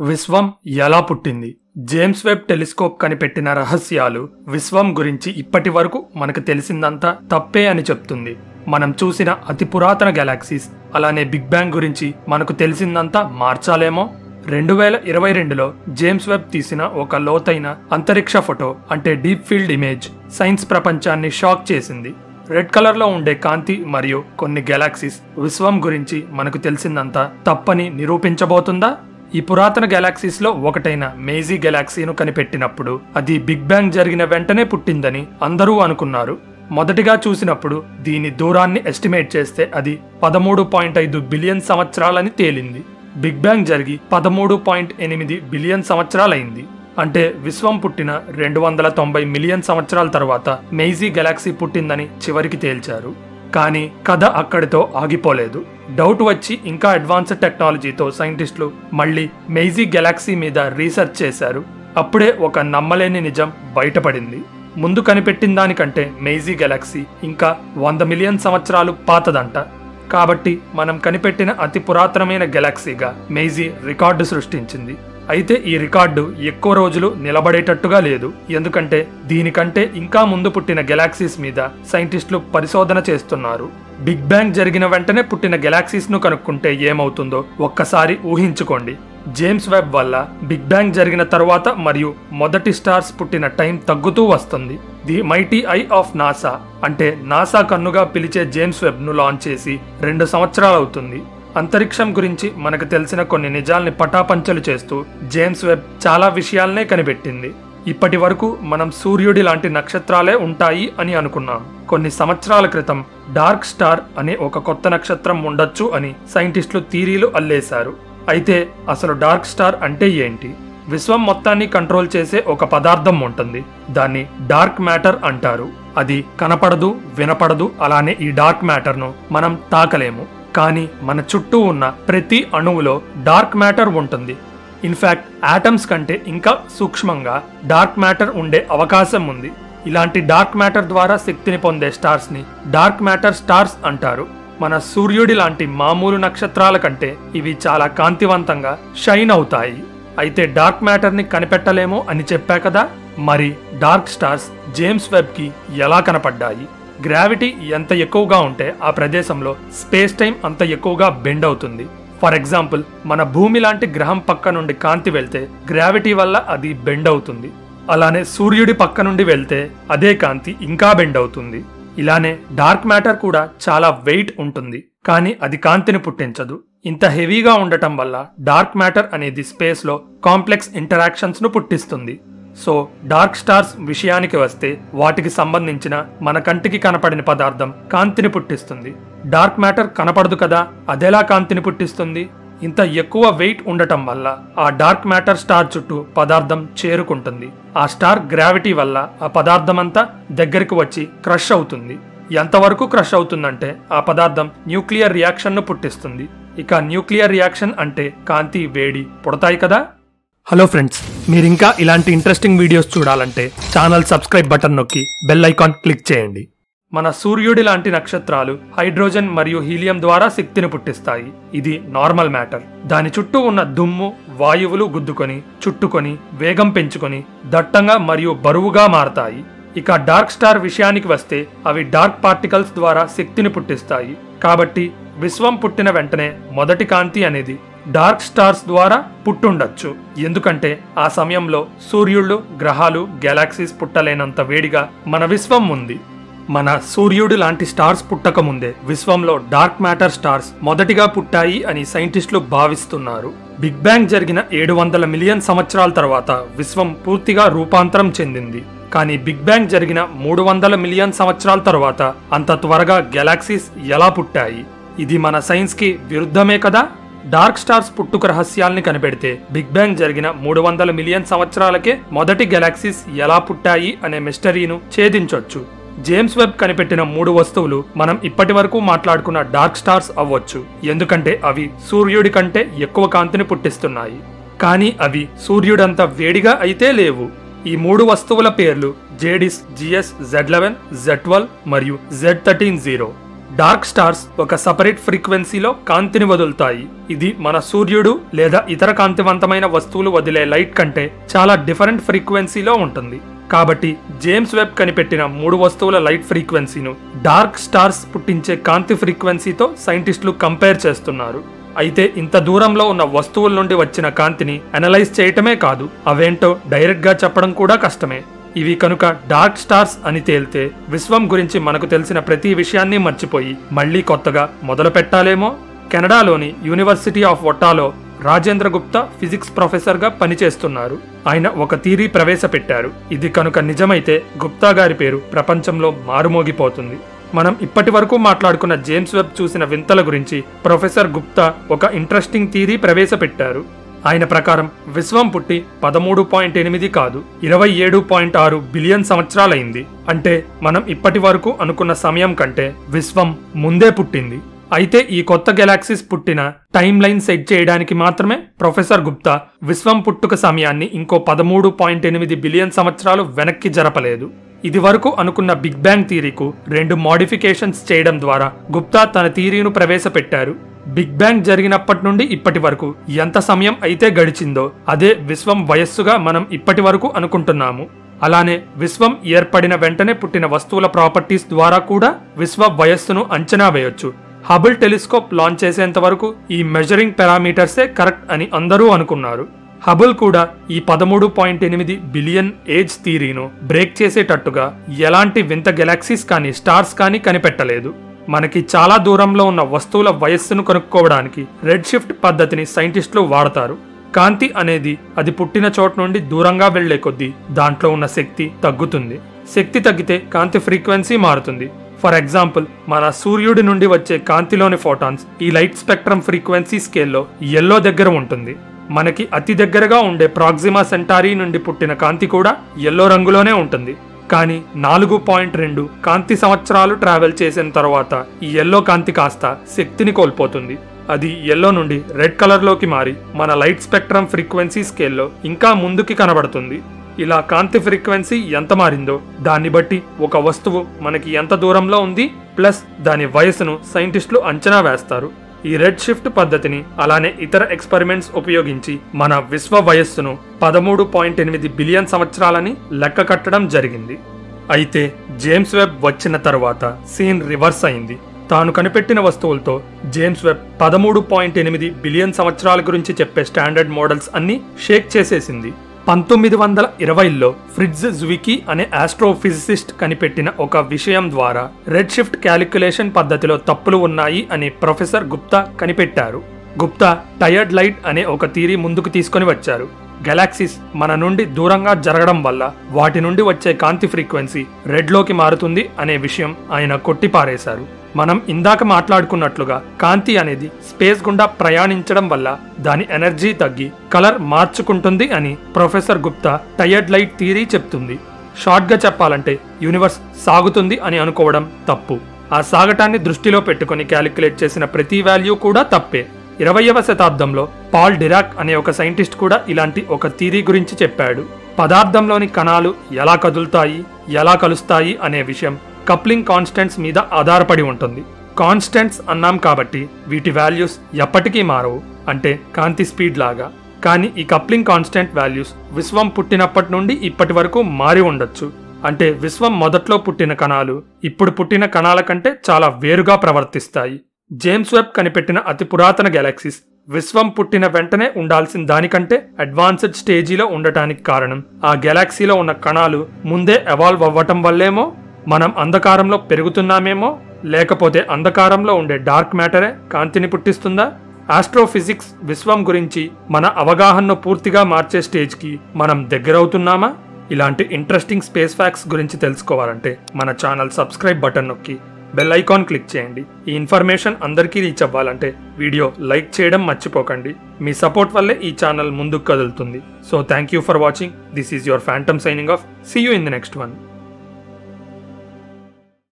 విశ్వం ఎలా పుట్టింది? James Webb telescope కనిపెట్టిన రహస్యాలు విశ్వం గురించి ఇప్పటి వరకు మనకు తెలిసిందంతా తప్పే అని చెప్తుంది. మనం చూసిన అతి పురాతన గెలాక్సీస్ అలానే బిగ్ బ్యాంగ్ గురించి మనకు తెలిసిందంతా మార్చాలేమో? రెండు వేల ఇరవై రెండులో జేమ్స్ వెబ్ తీసిన ఒక లోతైన అంతరిక్ష ఫోటో అంటే డీప్ ఫీల్డ్ ఇమేజ్ సైన్స్ ప్రపంచాన్ని షాక్ చేసింది. రెడ్ కలర్లో ఉండే కాంతి మరియు కొన్ని గెలాక్సీస్ విశ్వం గురించి మనకు తెలిసిందంతా తప్పని నిరూపించబోతుందా? ఈ పురాతన గెలాక్సీస్లో ఒకటైన మేజీ గెలాక్సీను కనిపెట్టినప్పుడు అది బిగ్ బ్యాంగ్ జరిగిన వెంటనే పుట్టిందని అందరూ అనుకున్నారు. మొదటిగా చూసినప్పుడు దీని దూరాన్ని ఎస్టిమేట్ చేస్తే అది పదమూడు పాయింట్ ఐదు బిలియన్ సంవత్సరాలని తేలింది. బిగ్ బ్యాంగ్ జరిగి పదమూడు పాయింట్ ఎనిమిది బిలియన్ సంవత్సరాలైంది. అంటే విశ్వం పుట్టిన రెండు వందల తొంభై మిలియన్ సంవత్సరాల తర్వాత మెయిజీ గెలాక్సీ పుట్టిందని చివరికి తేల్చారు. కానీ కథ అక్కడితో ఆగిపోలేదు. డౌట్ వచ్చి ఇంకా అడ్వాన్స్డ్ టెక్నాలజీతో సైంటిస్టులు మళ్ళీ మెయిజీ గెలాక్సీ మీద రీసెర్చ్ చేశారు. అప్పుడే ఒక నమ్మలేని నిజం బయటపడింది. ముందు కనిపెట్టిన దానికంటే మెయిజీ గెలాక్సీ ఇంకా వంద మిలియన్ సంవత్సరాలు పాతదంట. కాబట్టి మనం కనిపెట్టిన అతి పురాతనమైన గెలాక్సీగా మెయిజీ రికార్డు సృష్టించింది. అయితే ఈ రికార్డు ఎక్కువ రోజులు నిలబడేటట్టుగా లేదు. ఎందుకంటే దీనికంటే ఇంకా ముందు పుట్టిన గెలాక్సీస్ మీద సైంటిస్టులు పరిశోధన చేస్తున్నారు. బిగ్ బ్యాంగ్ జరిగిన వెంటనే పుట్టిన గెలాక్సీస్ను కనుక్కుంటే ఏమవుతుందో ఒక్కసారి ఊహించుకోండి. జేమ్స్ వెబ్ వల్ల బిగ్ బ్యాంగ్ జరిగిన తర్వాత మరియు మొదటి స్టార్స్ పుట్టిన టైం తగ్గుతూ వస్తుంది. The mighty eye of NASA అంటే నాసా కన్నుగా పిలిచే జేమ్స్ వెబ్ను లాంచ్ చేసి రెండు సంవత్సరాలు అవుతుంది అంతరిక్షం గురించి మనకు తెలిసిన కొన్ని నిజాల్ని పటాపంచలు చేస్తూ జేమ్స్ వెబ్ చాలా విషయాలనే కనిపెట్టింది. ఇప్పటి వరకు మనం సూర్యుడి లాంటి నక్షత్రాలే ఉంటాయి అని అనుకున్నాం. కొన్ని సంవత్సరాల క్రితం డార్క్ స్టార్ అనే ఒక కొత్త నక్షత్రం ఉండొచ్చు అని సైంటిస్టులు థీరీలు అల్లేశారు. అయితే అసలు డార్క్ స్టార్ అంటే ఏంటి? విశ్వం మొత్తాన్ని కంట్రోల్ చేసే ఒక పదార్థం ఉంటుంది. దాన్ని డార్క్ మ్యాటర్ అంటారు. అది కనపడదు వినపడదు అలానే ఈ డార్క్ మ్యాటర్ను మనం తాకలేము. కానీ మన చుట్టూ ఉన్న ప్రతి అణువులో డార్క్ మ్యాటర్ ఉంటుంది. ఇన్ఫ్యాక్ట్ ఆటమ్స్ కంటే ఇంకా సూక్ష్మంగా డార్క్ మ్యాటర్ ఉండే అవకాశం ఉంది. ఇలాంటి డార్క్ మ్యాటర్ ద్వారా శక్తిని పొందే స్టార్స్ని డార్క్ మ్యాటర్ స్టార్స్ అంటారు. మన సూర్యుడి లాంటి మామూలు నక్షత్రాల కంటే ఇవి చాలా కాంతివంతంగా షైన్ అవుతాయి. అయితే డార్క్ మ్యాటర్ని కనిపెట్టలేమో అని చెప్పా కదా? మరి డార్క్ స్టార్స్ జేమ్స్ వెబ్కి ఎలా కనపడ్డాయి? గ్రావిటీ ఎంత ఎక్కువగా ఉంటే ఆ ప్రదేశంలో స్పేస్ టైం అంత ఎక్కువగా బెండ్ అవుతుంది. ఫర్ ఎగ్జాంపుల్ మన భూమి లాంటి గ్రహం పక్క నుండి కాంతి వెళ్తే గ్రావిటీ వల్ల అది బెండ్ అవుతుంది. అలానే సూర్యుడి పక్క నుండి వెళ్తే అదే కాంతి ఇంకా బెండ్ అవుతుంది. ఇలానే డార్క్ మ్యాటర్ కూడా చాలా వెయిట్ ఉంటుంది. కానీ అది కాంతిని పుట్టించదు. ఇంత హెవీగా ఉండటం వల్ల డార్క్ మ్యాటర్ అనేది స్పేస్లో కాంప్లెక్స్ ఇంటరాక్షన్స్ను పుట్టిస్తుంది. సో డార్క్ స్టార్స్ విషయానికి వస్తే వాటికి సంబంధించిన మన కంటికి కనపడిన పదార్థం కాంతిని పుట్టిస్తుంది. డార్క్ మ్యాటర్ కనపడదు కదా అదెలా కాంతిని పుట్టిస్తుంది? ఇంత ఎక్కువ వెయిట్ ఉండటం వల్ల ఆ డార్క్ మ్యాటర్ స్టార్ చుట్టూ పదార్థం చేరుకుంటుంది. ఆ స్టార్ గ్రావిటీ వల్ల ఆ పదార్థం అంతా దగ్గరికి వచ్చి క్రష్ అవుతుంది. ఎంతవరకు క్రష్ అవుతుందంటే ఆ పదార్థం న్యూక్లియర్ రియాక్షన్ను పుట్టిస్తుంది. ఇక న్యూక్లియర్ రియాక్షన్ అంటే కాంతి వేడి పుడతాయి కదా? హలో ఫ్రెండ్స్ మీరు ఇంకా ఇలాంటి ఇంట్రెస్టింగ్ వీడియోస్ చూడాలంటే ఛానల్ సబ్స్క్రైబ్ బటన్ నొక్కి బెల్ ఐకాన్ క్లిక్ చేయండి. మన సూర్యుడి లాంటి నక్షత్రాలు హైడ్రోజన్ మరియు హీలియం ద్వారా శక్తిని పుట్టిస్తాయి. ఇది నార్మల్ మ్యాటర్ దాని చుట్టూ ఉన్న దుమ్ము వాయువులు గుద్దుకొని చుట్టుకొని వేగం పెంచుకొని దట్టంగా మరియు బరువుగా మారతాయి. ఇక డార్క్ స్టార్ విషయానికి వస్తే అవి డార్క్ పార్టికల్స్ ద్వారా శక్తిని పుట్టిస్తాయి. కాబట్టి విశ్వం పుట్టిన వెంటనే మొదటి కాంతి అనేది డార్క్ స్టార్స్ ద్వారా పుట్టుండొచ్చు. ఎందుకంటే ఆ సమయంలో సూర్యుళ్ళు గ్రహాలు గెలాక్సీస్ పుట్టలేనంత వేడిగా మన విశ్వం ఉంది. మన సూర్యుడు లాంటి స్టార్స్ పుట్టకముందే విశ్వంలో డార్క్ మ్యాటర్ స్టార్స్ మొదటిగా పుట్టాయి అని సైంటిస్టులు భావిస్తున్నారు. బిగ్ బ్యాంగ్ జరిగిన ఏడు వందల మిలియన్ సంవత్సరాల తర్వాత విశ్వం పూర్తిగా రూపాంతరం చెందింది. కానీ బిగ్ బ్యాంగ్ జరిగిన మూడు వందల మిలియన్ సంవత్సరాల తర్వాత అంత త్వరగా గెలాక్సీస్ ఎలా పుట్టాయి? ఇది మన సైన్స్కి విరుద్ధమే కదా? డార్క్ స్టార్స్ పుట్టుక రహస్యాల్ని కనిపెడితే బిగ్ బ్యాంగ్ జరిగిన మూడు వందల మిలియన్ సంవత్సరాలకే మొదటి గెలాక్సీస్ ఎలా పుట్టాయి అనే మిస్టరీను ఛేదించొచ్చు. జేమ్స్ వెబ్ కనిపెట్టిన మూడు వస్తువులు మనం ఇప్పటి వరకు మాట్లాడుకున్న డార్క్ స్టార్స్ అవ్వచ్చు. ఎందుకంటే అవి సూర్యుడి కంటే ఎక్కువ కాంతిని పుట్టిస్తున్నాయి. కానీ అవి సూర్యుడంత వేడిగా అయితే లేవు. ఈ మూడు వస్తువుల పేర్లు JADES GS Z eleven Z twelve మరియు Z thirteen zero. Dark stars ఒక సపరేట్ ఫ్రీక్వెన్సీలో కాంతిని వదులుతాయి. ఇది మన సూర్యుడు లేదా ఇతర కాంతివంతమైన వస్తువులు వదిలే లైట్ కంటే చాలా డిఫరెంట్ ఫ్రీక్వెన్సీలో ఉంటుంది. కాబట్టి జేమ్స్ వెబ్ కనిపెట్టిన మూడు వస్తువుల లైట్ ఫ్రీక్వెన్సీను డార్క్ స్టార్స్ పుట్టించే కాంతి ఫ్రీక్వెన్సీతో సైంటిస్టులు కంపేర్ చేస్తున్నారు. అయితే ఇంత దూరంలో ఉన్న వస్తువుల నుండి వచ్చిన కాంతిని అనలైజ్ చేయటమే కాదు అవేంటో డైరెక్ట్గా చెప్పడం కూడా కష్టమే. ఇవి కనుక డార్క్ స్టార్స్ అని తేలితే విశ్వం గురించి మనకు తెలిసిన ప్రతి విషయాన్ని మర్చిపోయి మళ్ళీ కొత్తగా మొదలు పెట్టాలేమో? కెనడాలోని యూనివర్సిటీ ఆఫ్ ఒట్టాలో రాజేంద్ర గుప్తా ఫిజిక్స్ ప్రొఫెసర్గా పనిచేస్తున్నారు. ఆయన ఒక థీరీ ప్రవేశపెట్టారు. ఇది కనుక నిజమైతే గుప్తా గారి పేరు ప్రపంచంలో మారుమోగిపోతుంది. మనం ఇప్పటి వరకు మాట్లాడుకున్న జేమ్స్ వెబ్ చూసిన వింతల గురించి ప్రొఫెసర్ గుప్తా ఒక ఇంట్రెస్టింగ్ థీరీ ప్రవేశపెట్టారు. ఆయన ప్రకారం విశ్వం పుట్టి పదమూడు పాయింట్ ఎనిమిది కాదు ఇరవై ఏడు పాయింట్ ఆరు బిలియన్ సంవత్సరాలైంది. అంటే మనం ఇప్పటి వరకు అనుకున్న సమయం కంటే విశ్వం ముందే పుట్టింది. అయితే ఈ కొత్త గెలాక్సీస్ పుట్టిన టైం లైన్ సెట్ చేయడానికి మాత్రమే ప్రొఫెసర్ గుప్తా విశ్వం పుట్టుక సమయాన్ని ఇంకో పదమూడు పాయింట్ ఎనిమిది బిలియన్ సంవత్సరాలు వెనక్కి జరపలేదు. ఇది వరకు అనుకున్న బిగ్ బ్యాంగ్ థీరీకు రెండు మాడిఫికేషన్స్ చేయడం ద్వారా గుప్తా తన థీరీను ప్రవేశపెట్టారు. బిగ్ బ్యాంగ్ జరిగినప్పటి నుండి ఇప్పటి వరకు ఎంత సమయం అయితే గడిచిందో అదే విశ్వం వయస్సుగా మనం ఇప్పటి వరకు అనుకుంటున్నాము. అలానే విశ్వం ఏర్పడిన వెంటనే పుట్టిన వస్తువుల ప్రాపర్టీస్ ద్వారా కూడా విశ్వ వయస్సును అంచనా వేయొచ్చు. హబుల్ టెలిస్కోప్ లాంచ్ చేసేంత వరకు ఈ మెజరింగ్ పారామీటర్సే కరెక్ట్ అని అందరూ అనుకున్నారు. హబుల్ కూడా ఈ పదమూడు పాయింట్ ఎనిమిది బిలియన్ ఏజ్ థీరీను బ్రేక్ చేసేటట్టుగా ఎలాంటి వింత గెలాక్సీస్ కానీ స్టార్స్ కానీ కనిపెట్టలేదు. మనకి చాలా దూరంలో ఉన్న వస్తువుల వయస్సును కనుక్కోవడానికి రెడ్ షిఫ్ట్ పద్ధతిని సైంటిస్టులు వాడతారు. కాంతి అనేది అది పుట్టిన చోట నుండి దూరంగా వెళ్ళే కొద్దీ దాంట్లో ఉన్న శక్తి తగ్గుతుంది. శక్తి తగ్గితే కాంతి ఫ్రీక్వెన్సీ మారుతుంది. ఫర్ ఎగ్జాంపుల్ మన సూర్యుడి నుండి వచ్చే కాంతిలోని ఫోటాన్స్ ఈ లైట్ స్పెక్ట్రమ్ ఫ్రీక్వెన్సీ స్కేల్లో ఎల్లో దగ్గర ఉంటుంది. మనకి అతి దగ్గరగా ఉండే ప్రాక్సిమా సెంటారీ నుండి పుట్టిన కాంతి కూడా ఎల్లో రంగులోనే ఉంటుంది. కానీ నాలుగు పాయింట్ రెండు కాంతి సంవత్సరాలు ట్రావెల్ చేసిన తర్వాత ఈ ఎల్లో కాంతి కాస్త శక్తిని కోల్పోతుంది. అది ఎల్లో నుండి రెడ్ కలర్లోకి మారి మన లైట్ స్పెక్ట్రమ్ ఫ్రీక్వెన్సీ స్కేల్లో ఇంకా ముందుకి కనబడుతుంది. ఇలా కాంతి ఫ్రీక్వెన్సీ ఎంత మారిందో దాన్ని బట్టి ఒక వస్తువు మనకి ఎంత దూరంలో ఉంది ప్లస్ దాని వయసును సైంటిస్టులు అంచనా వేస్తారు. ఈ రెడ్ షిఫ్ట్ పద్ధతిని అలానే ఇతర ఎక్స్పెరిమెంట్స్ ఉపయోగించి మన విశ్వ వయస్సును పదమూడు పాయింట్ ఎనిమిది బిలియన్ సంవత్సరాలని లెక్క కట్టడం జరిగింది. అయితే జేమ్స్ వెబ్ వచ్చిన తర్వాత సీన్ రివర్స్ అయింది. తాను కనిపెట్టిన వస్తువులతో జేమ్స్ వెబ్ పదమూడు పాయింట్ ఎనిమిది బిలియన్ సంవత్సరాల గురించి చెప్పే స్టాండర్డ్ మోడల్స్ అన్ని షేక్ చేసేసింది. పంతొమ్మిది వందల ఇరవైలో ఫ్రిడ్జ్ జువికి అనే ఆస్ట్రోఫిజిసిస్ట్ కనిపెట్టిన ఒక విషయం ద్వారా రెడ్ షిఫ్ట్ క్యాలిక్యులేషన్ పద్ధతిలో తప్పులు ఉన్నాయి అని ప్రొఫెసర్ గుప్తా కనిపెట్టారు. గుప్తా టయర్డ్ లైట్ అనే ఒక థీరీ ముందుకు తీసుకొని వచ్చారు. గెలాక్సీస్ మన నుండి దూరంగా జరగడం వల్ల వాటి నుండి వచ్చే కాంతి ఫ్రీక్వెన్సీ రెడ్లోకి మారుతుంది అనే విషయం ఆయన కొట్టిపారేశారు. మనం ఇందాక మాట్లాడుకున్నట్లుగా కాంతి అనేది స్పేస్ గుండా ప్రయాణించడం వల్ల దాని ఎనర్జీ తగ్గి కలర్ మార్చుకుంటుంది అని professor Gupta tired light theory చెప్తుంది. షార్ట్గా చెప్పాలంటే యూనివర్స్ సాగుతుంది అని అనుకోవడం తప్పు. ఆ సాగటాన్ని దృష్టిలో పెట్టుకుని క్యాలిక్యులేట్ చేసిన ప్రతి వాల్యూ కూడా తప్పే. ఇరవయవ శతాబ్దంలో పాల్ డిరాక్ అనే ఒక సైంటిస్ట్ కూడా ఇలాంటి ఒక థీరీ గురించి చెప్పాడు. పదార్థంలోని కణాలు ఎలా కదులుతాయి ఎలా కలుస్తాయి అనే విషయం కప్లింగ్ కాన్స్టెంట్స్ మీద ఆధారపడి ఉంటుంది. కాన్స్టెంట్స్ అన్నాం కాబట్టి వీటి వాల్యూస్ ఎప్పటికీ మారవు అంటే కాంతి స్పీడ్ లాగా. కానీ ఈ కప్లింగ్ కాన్స్టెంట్ వాల్యూస్ విశ్వం పుట్టినప్పటి నుండి ఇప్పటి వరకు మారి ఉండొచ్చు. అంటే విశ్వం మొదట్లో పుట్టిన కణాలు ఇప్పుడు పుట్టిన కణాల కంటే చాలా వేరుగా ప్రవర్తిస్తాయి. జేమ్స్ వెబ్ కనిపెట్టిన అతి పురాతన గెలాక్సీస్ విశ్వం పుట్టిన వెంటనే ఉండాల్సిన దానికంటే అడ్వాన్స్డ్ స్టేజీలో ఉండటానికి కారణం ఆ గెలాక్సీలో ఉన్న కణాలు ముందే ఎవాల్వ్ అవ్వటం వల్లేమో మనం అంధకారంలో పెరుగుతున్నామేమో లేకపోతే అంధకారంలో ఉండే డార్క్ మ్యాటరే కాంతిని పుట్టిస్తుందా? ఆస్ట్రోఫిజిక్స్ విశ్వం గురించి మన అవగాహనను పూర్తిగా మార్చే స్టేజ్కి మనం దగ్గరవుతున్నామా? ఇలాంటి ఇంట్రెస్టింగ్ స్పేస్ ఫ్యాక్ట్స్ గురించి తెలుసుకోవాలంటే మన ఛానల్ సబ్స్క్రైబ్ బటన్ నొక్కి బెల్ ఐకాన్ క్లిక్ చేయండి. ఈ ఇన్ఫర్మేషన్ అందరికీ రీచ్ అవ్వాలంటే వీడియో లైక్ చేయడం మర్చిపోకండి. మీ సపోర్ట్ వల్లే ఈ ఛానల్ ముందుకు కదులుతుంది. So thank you for watching. This is your Phantom signing off. See you in the next one.